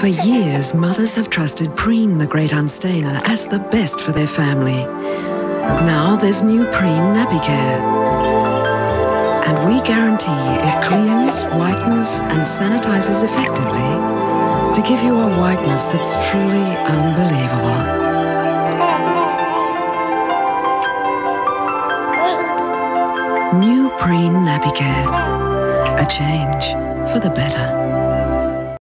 For years, mothers have trusted Preen the Great Unstainer as the best for their family. Now there's new Preen Nappy Care. And we guarantee it cleans, whitens, and sanitizes effectively to give you a whiteness that's truly unbelievable. New Preen Nappy Care. A change for the better.